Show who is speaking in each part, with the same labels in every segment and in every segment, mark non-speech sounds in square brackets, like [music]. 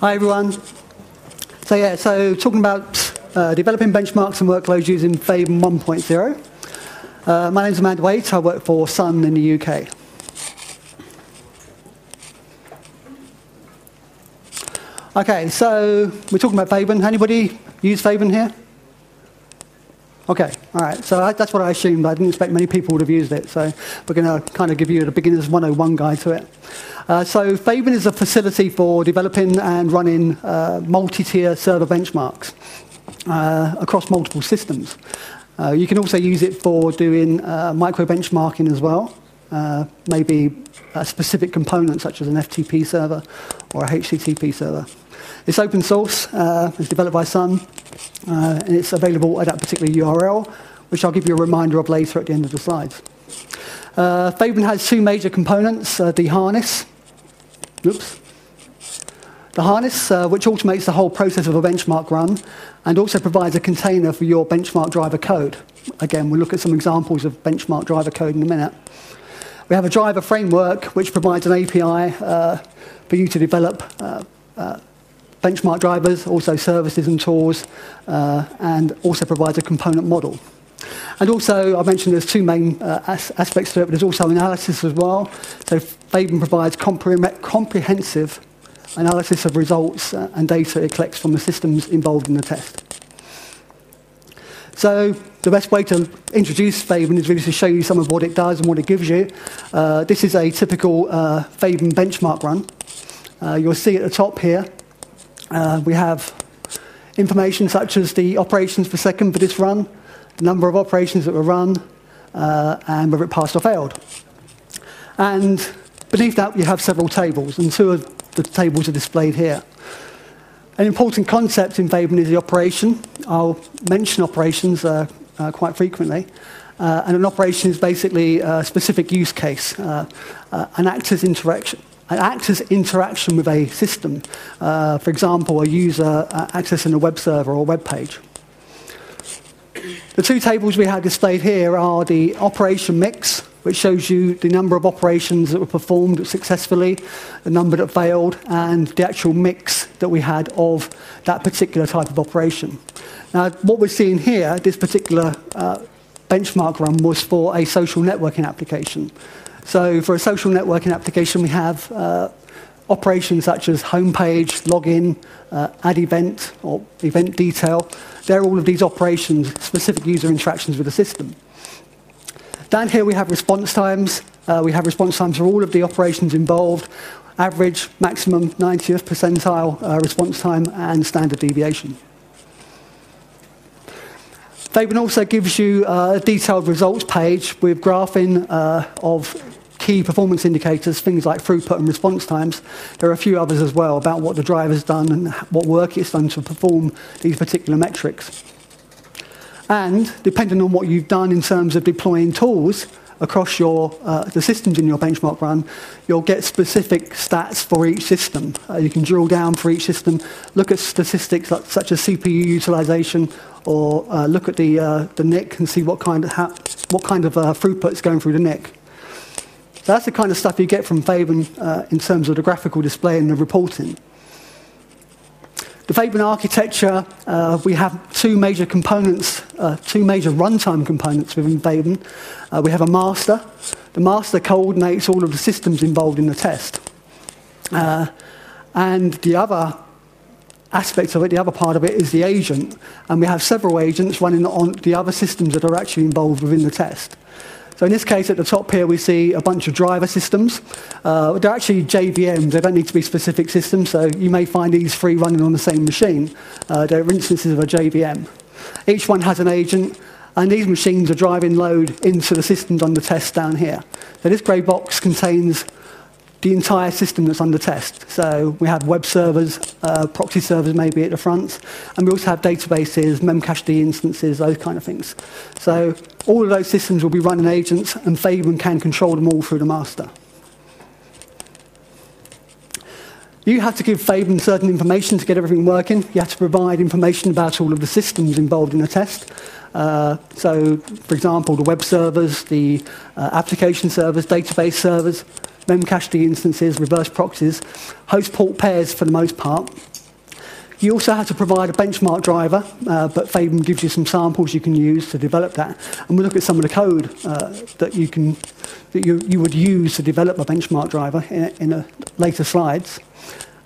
Speaker 1: Hi, everyone. So, yeah, so talking about uh, developing benchmarks and workloads using Faban 1.0. Uh, my name's Amanda Waite. I work for Sun in the UK. Okay, so we're talking about Faban. Anybody use Faban here? Okay, all right. So I, that's what I assumed. I didn't expect many people would have used it. So we're going to kind of give you a beginner's 101 guide to it. Uh, so Faban is a facility for developing and running uh, multi-tier server benchmarks uh, across multiple systems. Uh, you can also use it for doing uh, micro benchmarking as well. Maybe a specific component such as an FTP server or a HTTP server. It's open source. it's developed by Sun. And it's available at that particular URL, which I'll give you a reminder of later at the end of the slides. Uh, Faban has two major components, uh, the harness, oops, the harness, uh, which automates the whole process of a benchmark run, and also provides a container for your benchmark driver code. Again, we'll look at some examples of benchmark driver code in a minute. We have a driver framework, which provides an API uh, for you to develop uh, uh, benchmark drivers, also services and tools, uh, and also provides a component model. And also, I mentioned there's two main uh, as aspects to it, but there's also analysis as well. So Faban provides compre comprehensive analysis of results uh, and data it collects from the systems involved in the test. So the best way to introduce Faban is really to show you some of what it does and what it gives you. Uh, this is a typical uh, Faban benchmark run. Uh, you'll see at the top here uh, we have information such as the operations per second for this run, number of operations that were run, uh, and whether it passed or failed. And beneath that, you have several tables, and two of the tables are displayed here. An important concept in Faban is the operation. I'll mention operations uh, uh, quite frequently. Uh, and an operation is basically a specific use case, uh, uh, an actor's interaction an actor's interaction with a system. Uh, for example, a user accessing a web server or web page. The two tables we have displayed here are the operation mix, which shows you the number of operations that were performed successfully, the number that failed, and the actual mix that we had of that particular type of operation. Now, what we're seeing here, this particular uh, benchmark run was for a social networking application. So for a social networking application, we have uh, operations such as homepage, login, uh, add event, or event detail. They're all of these operations, specific user interactions with the system. Down here we have response times. Uh, we have response times for all of the operations involved, average, maximum, 90th percentile uh, response time, and standard deviation. Faban also gives you a detailed results page with graphing uh, of key performance indicators, things like throughput and response times. There are a few others as well about what the driver's done and what work it's done to perform these particular metrics. And depending on what you've done in terms of deploying tools across your, uh, the systems in your benchmark run, you'll get specific stats for each system. Uh, you can drill down for each system, look at statistics like, such as CPU utilization, or uh, look at the, uh, the NIC and see what kind of, what kind of uh, throughput is going through the NIC. So that's the kind of stuff you get from Faban uh, in terms of the graphical display and the reporting. The Faban architecture, uh, we have two major components, uh, two major runtime components within Faban. Uh, we have a master. The master coordinates all of the systems involved in the test. Uh, and the other aspect of it, the other part of it, is the agent. And we have several agents running on the other systems that are actually involved within the test. So in this case, at the top here, we see a bunch of driver systems. Uh, they're actually JVMs. They don't need to be specific systems, so you may find these three running on the same machine. Uh, they're instances of a JVM. Each one has an agent, and these machines are driving load into the systems under test down here. So this grey box contains the entire system that's under test. So we have web servers, uh, proxy servers maybe at the front, and we also have databases, memcached instances, those kind of things. So all of those systems will be running agents, and Faban can control them all through the master. You have to give Faban certain information to get everything working. You have to provide information about all of the systems involved in the test. Uh, so, for example, the web servers, the uh, application servers, database servers, memcached instances, reverse proxies, host port pairs for the most part. You also have to provide a benchmark driver, uh, but Faban gives you some samples you can use to develop that. And we'll look at some of the code uh, that you can that you, you would use to develop a benchmark driver in, in a later slides.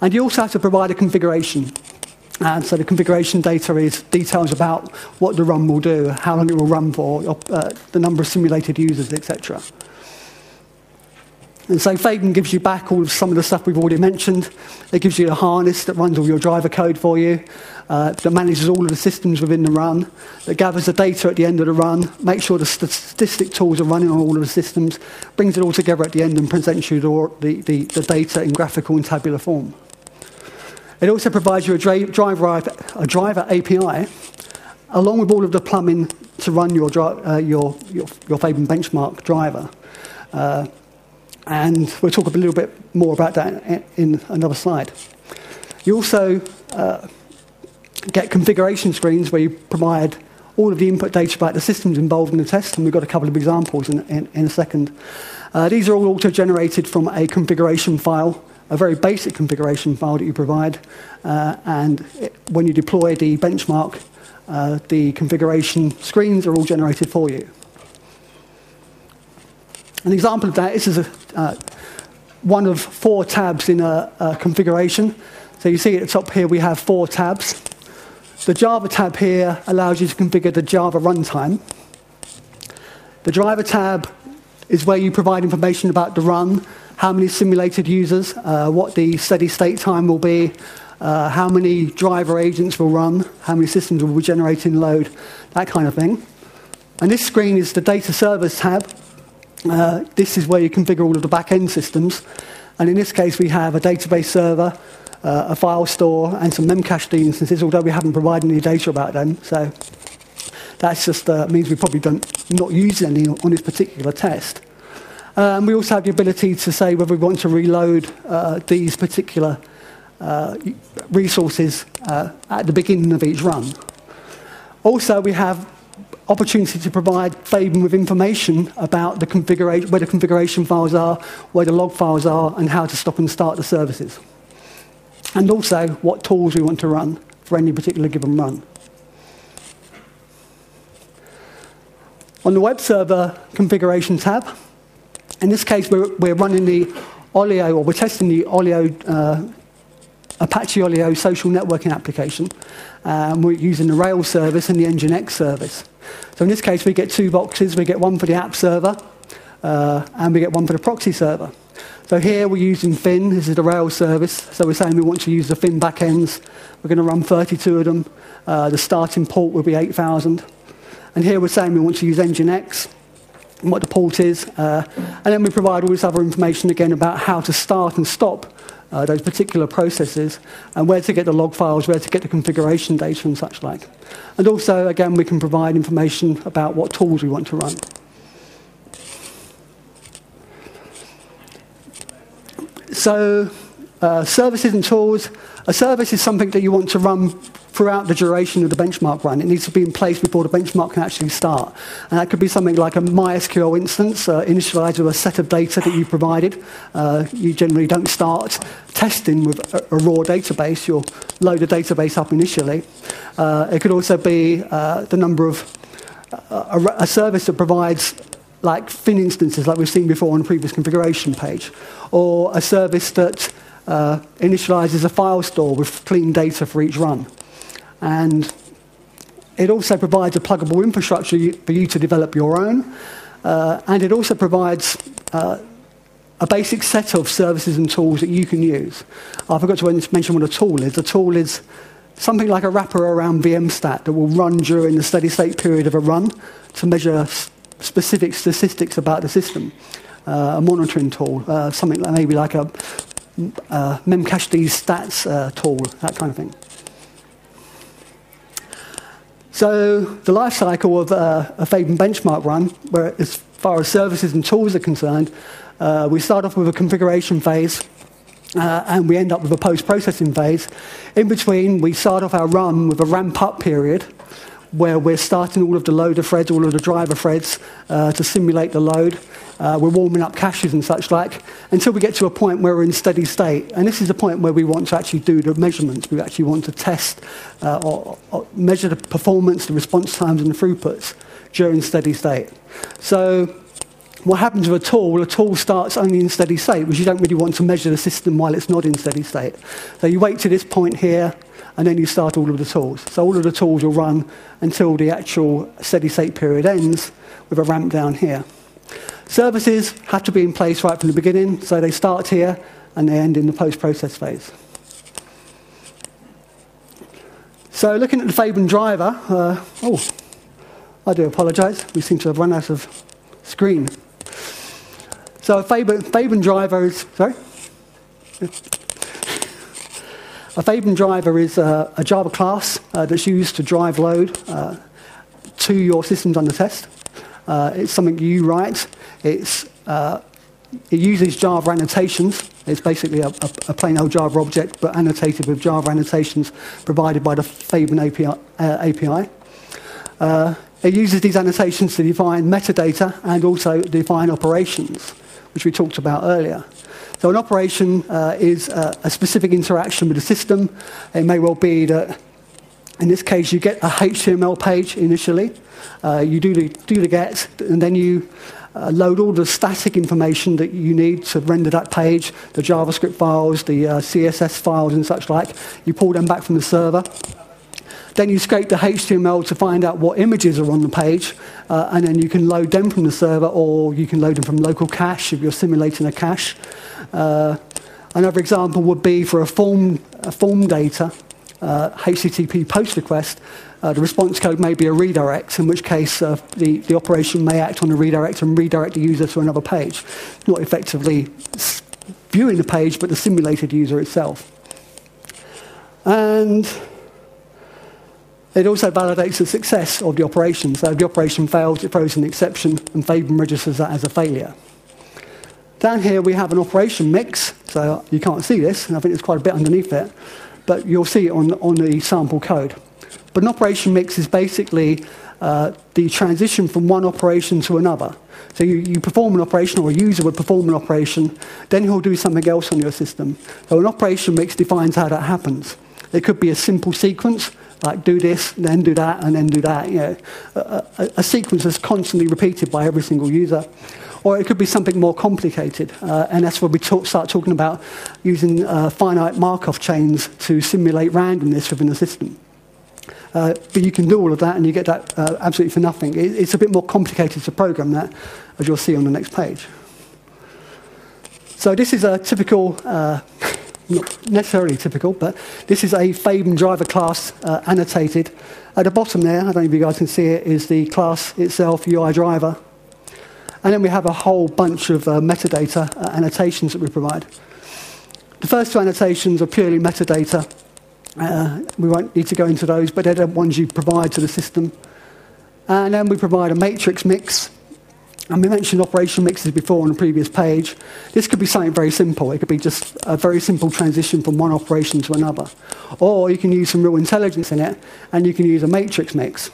Speaker 1: And you also have to provide a configuration. And so the configuration data is details about what the run will do, how long it will run for, uh, the number of simulated users, etc. And so Faban gives you back all of some of the stuff we've already mentioned. It gives you a harness that runs all your driver code for you, uh, that manages all of the systems within the run, that gathers the data at the end of the run, makes sure the statistic tools are running on all of the systems, brings it all together at the end and presents you the, the, the data in graphical and tabular form. It also provides you a driver, a driver API along with all of the plumbing to run your, uh, your, your, your Faban benchmark driver. Uh, and we'll talk a little bit more about that in another slide. You also uh, get configuration screens where you provide all of the input data about the systems involved in the test, and we've got a couple of examples in, in, in a second. Uh, these are all auto-generated from a configuration file, a very basic configuration file that you provide, uh, and it, when you deploy the benchmark, uh, the configuration screens are all generated for you. An example of that, this is a, uh, one of four tabs in a, a, configuration. So you see at the top here we have four tabs. The Java tab here allows you to configure the Java runtime. The driver tab is where you provide information about the run, how many simulated users, uh, what the steady state time will be, uh, how many driver agents will run, how many systems will be generating load, that kind of thing. And this screen is the data servers tab, uh, this is where you configure all of the back-end systems. And in this case, we have a database server, uh, a file store, and some memcached instances, although we haven't provided any data about them. So that just uh, means we probably don't not use any on this particular test. Um, we also have the ability to say whether we want to reload uh, these particular uh, resources uh, at the beginning of each run. Also, we have opportunity to provide Faban with information about the configuration, where the configuration files are, where the log files are, and how to stop and start the services. And also what tools we want to run for any particular given run. On the web server configuration tab, in this case we're, we're running the Olio, or we're testing the Olio uh, Apache Olio social networking application. Um, we're using the Rails service and the Nginx service. So in this case, we get two boxes. We get one for the app server, uh, and we get one for the proxy server. So here we're using Fin. This is the Rails service. So we're saying we want to use the Fin backends. We're going to run 32 of them. Uh, the starting port will be 8,000. And here we're saying we want to use Nginx, and what the port is. Uh, and then we provide all this other information again about how to start and stop uh, those particular processes, and where to get the log files, where to get the configuration data and such like. And also, again, we can provide information about what tools we want to run. So, uh, services and tools. A service is something that you want to run throughout the duration of the benchmark run. It needs to be in place before the benchmark can actually start. And that could be something like a MySQL instance, uh, initialized with a set of data that you provided. Uh, you generally don't start testing with a, a, raw database. You'll load the database up initially. Uh, it could also be uh, the number of uh, a, a service that provides like Thin instances like we've seen before on the previous configuration page, or a service that uh, initializes a file store with clean data for each run. And it also provides a pluggable infrastructure for you to develop your own. Uh, and it also provides uh, a basic set of services and tools that you can use. I forgot to mention what a tool is. A tool is something like a wrapper around VMstat that will run during the steady state period of a run to measure specific statistics about the system. Uh, a monitoring tool, uh, something like maybe like a uh, memcached stats uh, tool, that kind of thing. So the life cycle of uh, a Faban benchmark run, where as far as services and tools are concerned, uh, we start off with a configuration phase, uh, and we end up with a post-processing phase. In between, we start off our run with a ramp-up period, where we're starting all of the loader threads, all of the driver threads uh, to simulate the load. Uh, we're warming up caches and such like until we get to a point where we're in steady state. And this is the point where we want to actually do the measurements. We actually want to test uh, or, or measure the performance, the response times and the throughputs during steady state. So what happens with a tool, well, a tool starts only in steady state, which you don't really want to measure the system while it's not in steady state. So you wait to this point here, and then you start all of the tools. So all of the tools will run until the actual steady state period ends with a ramp down here. Services have to be in place right from the beginning, so they start here and they end in the post-process phase. So looking at the Faban driver, uh, oh, I do apologise. We seem to have run out of screen. So a Faban, Faban driver is, sorry? A Faban driver is a, a Java class uh, that's used to drive load uh, to your systems under test. Uh, it's something you write. It's, uh, it uses Java annotations. It's basically a, a, a, plain old Java object, but annotated with Java annotations provided by the Faban API. Uh, API. Uh, it uses these annotations to define metadata and also define operations, which we talked about earlier. So an operation uh, is a, a specific interaction with the system. It may well be that in this case, you get a HTML page initially. Uh, you do the, do the get, and then you uh, load all the static information that you need to render that page, the JavaScript files, the uh, CSS files and such like. You pull them back from the server. Then you scrape the HTML to find out what images are on the page, uh, and then you can load them from the server, or you can load them from local cache if you're simulating a cache. Uh, another example would be for a form, a form data uh, HTTP post request, uh, the response code may be a redirect, in which case uh, the, the operation may act on the redirect and redirect the user to another page, not effectively viewing the page, but the simulated user itself. And it also validates the success of the operation. So if the operation fails, it throws an exception, and Faban registers that as a failure. Down here, we have an operation mix. So you can't see this, and I think there's quite a bit underneath it but you'll see it on, on the sample code. But an operation mix is basically uh, the transition from one operation to another. So you, you, perform an operation, or a user would perform an operation, then he'll do something else on your system. So an operation mix defines how that happens. It could be a simple sequence, like do this, then do that, and then do that. You know, a, a, a sequence that's constantly repeated by every single user or it could be something more complicated. Uh, and that's where we talk, start talking about using uh, finite Markov chains to simulate randomness within the system. Uh, but you can do all of that and you get that uh, absolutely for nothing. It, it's a bit more complicated to program that, as you'll see on the next page. So this is a typical, uh, [laughs] not necessarily typical, but this is a Faban driver class uh, annotated. At the bottom there, I don't know if you guys can see it, is the class itself, UI driver. And then we have a whole bunch of uh, metadata uh, annotations that we provide. The first two annotations are purely metadata. Uh, we won't need to go into those, but they're the ones you provide to the system. And then we provide a matrix mix. And we mentioned operation mixes before on the previous page. This could be something very simple. It could be just a very simple transition from one operation to another. Or you can use some real intelligence in it, and you can use a matrix mix.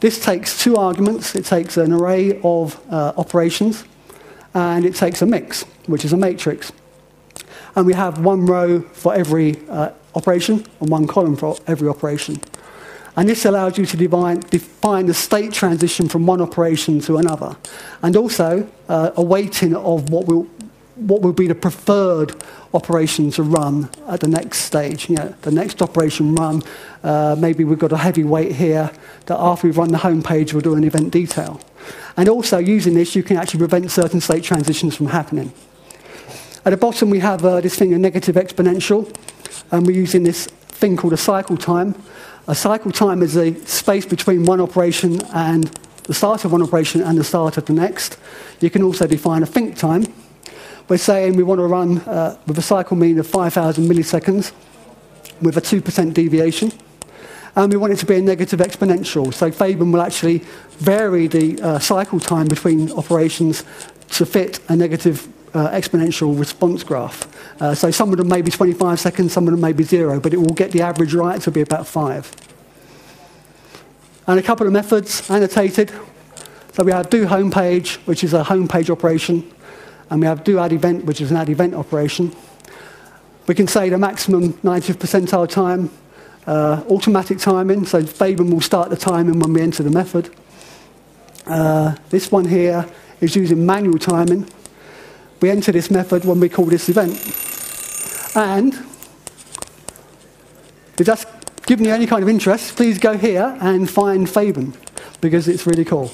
Speaker 1: This takes two arguments. It takes an array of uh, operations, and it takes a mix, which is a matrix. And we have one row for every uh, operation and one column for every operation. And this allows you to define, the state transition from one operation to another. And also uh, a weighting of what will, what will be the preferred operation to run at the next stage. You know, the next operation run, uh, maybe we've got a heavy weight here that after we've run the home page, we'll do an event detail. And also using this, you can actually prevent certain state transitions from happening. At the bottom, we have uh, this thing, a negative exponential, and we're using this thing called a cycle time. A cycle time is the space between one operation and the start of one operation and the start of the next. You can also define a think time, we're saying we want to run uh, with a cycle mean of 5,000 milliseconds with a 2% deviation. And we want it to be a negative exponential. So Faban will actually vary the uh, cycle time between operations to fit a negative uh, exponential response graph. Uh, so some of them may be 25 seconds, some of them may be zero, but it will get the average right to be about five. and a couple of methods annotated. So we have do home page, which is a home page operation, and we have do add event, which is an add event operation. We can say the maximum 90th percentile time, uh, automatic timing, so Faban will start the timing when we enter the method. Uh, this one here is using manual timing. We enter this method when we call this event. And if that's given you any kind of interest, please go here and find Faban, because it's really cool.